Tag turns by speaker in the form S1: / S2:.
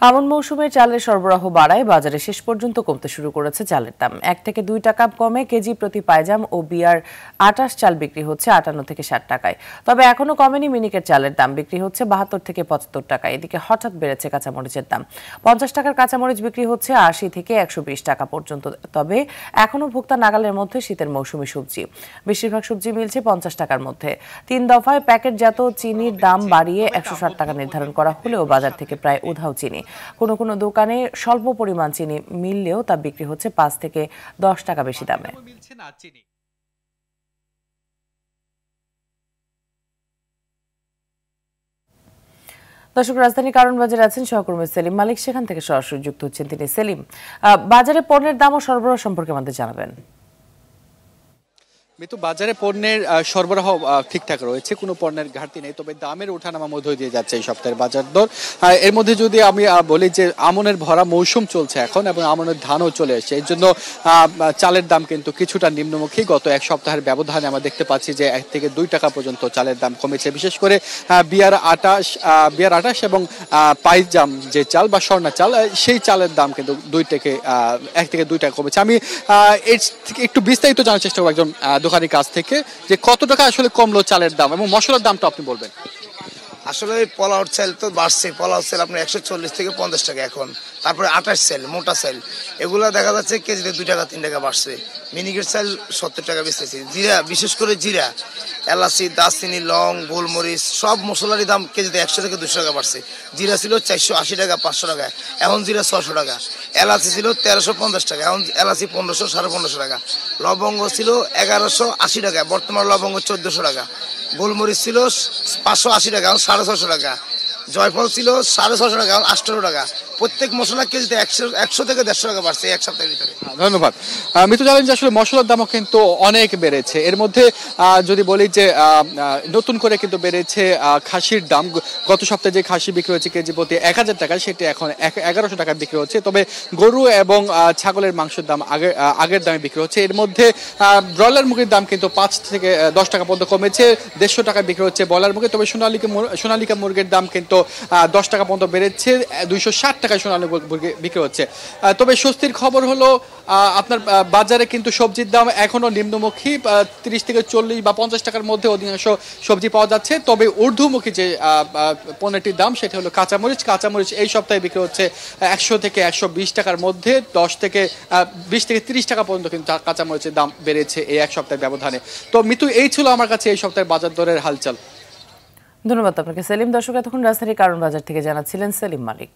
S1: আমন মৌসুমে চালের সরবরাহ বাড়ায় বাজারে শেষ পর্যন্ত কমতে শুরু করেছে চালের দাম। এক থেকে দুই টাকা কমে কেজি প্রতি পায়জাম ও বিয়ার আটাশ চাল বিক্রি হচ্ছে আটান্ন থেকে ষাট টাকায়। তবে এখনও কমেনি মিনিকের চালের দাম, বিক্রি হচ্ছে বাহাত্তর থেকে পঁচাত্তর টাকা এদিকে হঠাৎ বেড়েছে কাঁচামরিচের দাম। পঞ্চাশ টাকার কাঁচামরিচ বিক্রি হচ্ছে আশি থেকে একশো বিশ টাকা পর্যন্ত। তবে এখনও ভোক্তা নাগালের মধ্যে শীতের মৌসুমি সবজি। বেশিরভাগ সবজি মিলছে পঞ্চাশ টাকার মধ্যে। তিন দফায় প্যাকেটজাত চিনির দাম বাড়িয়ে একশো ষাট টাকা নির্ধারণ করা হলেও বাজার থেকে প্রায় উধাও চিনি। কোনো কোনো দোকানে স্বল্প পরিমাণ চিনি মিললেও তা বিক্রি হচ্ছে পাঁচ থেকে দশ টাকা বেশি দামে। দর্শক রাজধানী কারণ বাজারে আছেন সহকর্মী সেলিম মালিক। সেখান থেকে সরাসরি যুক্ত হচ্ছেন তিনি। সেলিম বাজারে পণ্যের দাম ও সরবরাহ সম্পর্কে আমাদের জানাবেন।
S2: মিতু বাজারে পণ্যের সরবরাহ ঠিকঠাক রয়েছে, কোনো পণ্যের ঘাটতি নেই, তবে দামের ওঠানামা মধ্য দিয়ে যাচ্ছে এই সপ্তাহের বাজার দর। এর মধ্যে যদি আমি বলি যে আমনের ভরা মৌসুম চলছে এখন এবং আমনের ধানও চলে এসেছে, এর জন্য চালের দাম কিন্তু কিছুটা নিম্নমুখী। গত এক সপ্তাহের ব্যবধানে আমরা দেখতে পাচ্ছি যে এক থেকে দুই টাকা পর্যন্ত চালের দাম কমেছে। বিশেষ করে বিয়ার আটাশ বিয়ার আটাশ এবং পাইজাম যে চাল বা স্বর্ণা চাল সেই চালের দাম কিন্তু দুই থেকে এক থেকে দুই টাকা কমেছে। আমি এর একটু বিস্তারিত জানার চেষ্টা করব একজন দোকানির কাছ থেকে যে কত টাকা আসলে কমলো চালের দাম এবং মশলার দামটা আপনি বলবেন?
S3: আসলে পোলাওর সেল তো বাড়ছে পোলাও সেল আপনার একশো চল্লিশ থেকে পঞ্চাশ টাকা এখন। তারপরে আঠাশ সেল, মোটা সেল। এগুলো দেখা যাচ্ছে কেজিতে দুই টাকা, তিন টাকা বাড়ছে। মিনিকেট সেল সত্তর টাকা বেচতেছে। জিরা, বিশেষ করে জিরা, এলাচি, দারচিনি, লং, গোলমরিচ, সব মশলারই দাম কেজিতে একশো থেকে দুশো টাকা বাড়ছে। জিরা ছিল চারশো আশি টাকা, পাঁচশো টাকা। এখন জিরা ছশো টাকা। এলাচি ছিল তেরোশো পঞ্চাশ টাকা। এখন এলাচি পনেরোশো, সাড়ে পনেরোশো টাকা। লবঙ্গ ছিল এগারোশো আশি টাকা। বর্তমান লবঙ্গ চোদ্দশো টাকা। গোলমরিচ ছিল পাঁচশো আশি টাকা সাড়ে ছশো টাকা। জয়ফল ছিল সাড়ে ছশো টাকা এখন আটশো টাকা। প্রত্যেক মশলা কেজিতে একশো একশো থেকে দেড়শো টাকা বাড়ছে এক সপ্তাহের ভিতরে।
S2: ধন্যবাদ। মিতু জানেন যে আসলে মশলার দামও কিন্তু অনেক বেড়েছে। এর মধ্যে যদি বলি যে নতুন করে কিন্তু বেড়েছে খাসির দাম। গত সপ্তাহে যে খাসি বিক্রি হচ্ছে কেজি প্রতি এক হাজার টাকা, সেটি এখন এক- এগারোশো টাকা বিক্রি হচ্ছে। তবে গরু এবং ছাগলের মাংসের দাম আগের আগের দামে বিক্রি হচ্ছে। এর মধ্যে ব্রয়লার মুরগির দাম কিন্তু পাঁচ থেকে দশ টাকা পর্যন্ত কমেছে। দেড়শো টাকা বিক্রি হচ্ছে ব্রয়লার মুরগি। তবে সোনালিকা সোনালিকা মুরগির দাম কিন্তু দশ টাকা পর্যন্ত বেড়েছে দুইশো ষাট টাকায় সোনালী বিক্রি হচ্ছে। তবে স্বস্তির খবর হলো আপনার বাজারে কিন্তু সবজির দাম এখনও নিম্নমুখী তিরিশ থেকে চল্লিশ বা পঞ্চাশ টাকার মধ্যে অধিকাংশ সবজি পাওয়া যাচ্ছে। তবে ঊর্ধ্বমুখী যে পণ্যটির দাম, সেটা হলো কাঁচামরিচ। কাঁচামরিচ এই সপ্তাহে বিক্রি হচ্ছে একশো থেকে একশো বিশ টাকার মধ্যে, দশ থেকে বিশ থেকে তিরিশ টাকা পর্যন্ত কিন্তু কাঁচামরিচের দাম বেড়েছে এই এক সপ্তাহের ব্যবধানে। তো মিতু, এই ছিল আমার কাছে এই সপ্তাহের বাজার দরের হালচাল।
S1: ধন্যবাদ আপনাকে। সেলিম দর্শক এতক্ষণ রাজধানীর কারণ বাজার থেকে জানাচ্ছিলেন সেলিম মালিক।